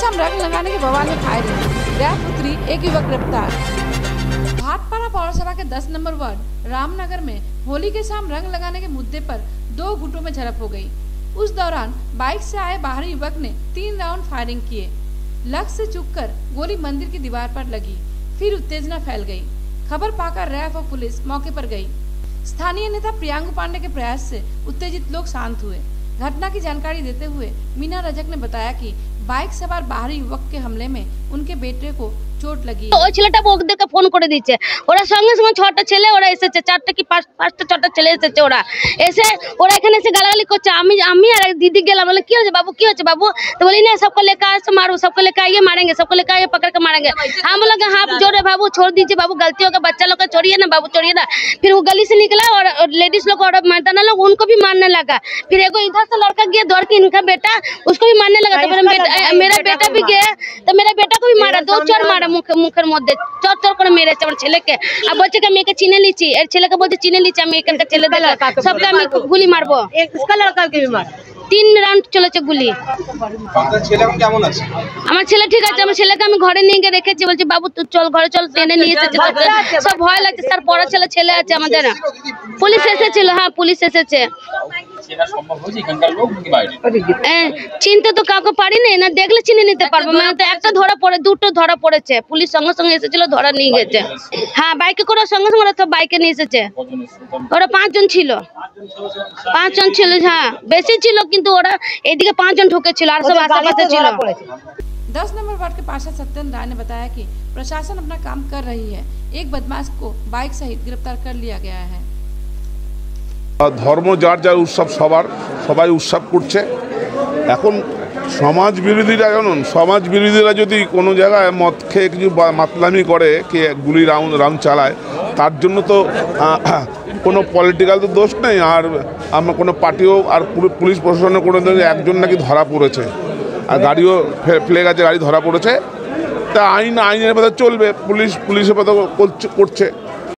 शाम रंग लगाने के बवाल में फायरिंग रैफ उतरी एक युवक गिरफ़्तार भाटपाड़ा पौरसभा के 10 नंबर वार्ड रामनगर में होली के शाम रंग लगाने के मुद्दे पर दो गुटों में झड़प हो गई उस दौरान बाइक से आए बाहरी युवक ने तीन राउंड फायरिंग किए लक्ष्य से चुककर गोली मंदिर की दीवार पर लगी फिर उत्तेजना फैल गई खबर पाकर रैफ और पुलिस मौके पर गई स्थानीय नेता प्रियांकु पांडे के प्रयास से उत्तेजित लोग शांत हुए घटना की जानकारी देते हुए मीना रजक ने बताया कि बाइक सवार बाहरी युवक के हमले में उनके बेटे को চোট লাগি ওই सबको लेकर मारो सबको लेकर आइए मारेंगे सबको लेकर आइए पकड़ के मारेंगे हम लोग बाबू छोड़ दीजिए बाबू गलती होगा बच्चा लोग का छोड़िए ना बाबू छोड़िए ना फिर वो गली से निकला और लेडीज़ लोग और मर्दाना लोग उनको भी मारने लगा फिर एगो इधर से लड़का गया दौड़ के इनका बेटा उसको भी मारने लगा तो मेरा बेटा भी गया तो मेरा बेटा को भी मारा दो चार मारा। একটা মুখে মুখের মধ্যে চর চর করে মেরেছে আমার ছেলেকে। আর বলছে কি আমি একে চিনে নিচ্ছি। এর ছেলেকে বলছে চিনে নিচ্ছি আমি এখানকার ছেলে সবকে আমি গুলি মারবো। তিন রাউন্ড চলেছে গুলি। আমার ছেলে ঠিক আছে আমার ছেলেকে আমি ঘরে নিয়ে গিয়ে রেখেছি। বলছি বাবু তুই চল ঘরে চল টেনে নিয়ে এসেছে সব ভয় লাগছে স্যার পড়া ছেলে ছেলে আছে আমাদের। পুলিশ এসেছিল হ্যাঁ পুলিশ এসেছে। চেনা সম্ভব হয়েছে এখানকার লোক নাকি বাইরে এ, চিনতে তো কাউকে পারিনি না দেখলে চিনে নিতে পারবো মানে তো একটা ধরা পড়ে দুটো ধরা পড়েছে পুলিশ সঙ্গে সঙ্গে এসেছিল ধরা নিয়ে গেছে হ্যাঁ বাইকে করে সঙ্গে সঙ্গে ওরা সব বাইকে নিয়ে এসেছে কজন এসেছে? ওরা পাঁচজন ছিল পাঁচজন ছিল হ্যাঁ বেশি ছিল কিন্তু ওরা এইদিকে পাঁচজন ঢুকেছিল আর সব আশেপাশে ছিল दस नंबर वार्ड के पार्षद सत्यन राय ने बताया कि प्रशासन अपना काम कर रही है एक बदमाश को बाइक सहित गिरफ्तार कर लिया गया है ধর্ম যার যার উৎসব সবার, সবাই উৎসব করছে। এখন সমাজ বিরোধীরা জানুন, সমাজ বিরোধীরা যদি কোনো জায়গায় মদ খেয়ে কিছু মাতলামি করে, কে গুলি রাউন্ড রাউন্ড চালায়, তার জন্য তো কোনো পলিটিক্যাল তো দোষ নেই। আর আমার কোনো পার্টিও, আর পুলিশ প্রশাসনের কোনো একজন নাকি ধরা পড়েছে। আর গাড়িও ফেলে গেছে, গাড়ি ধরা পড়েছে। তা আইন, আইনের পথে চলবে। পুলিশ, পুলিশের পথে করছে।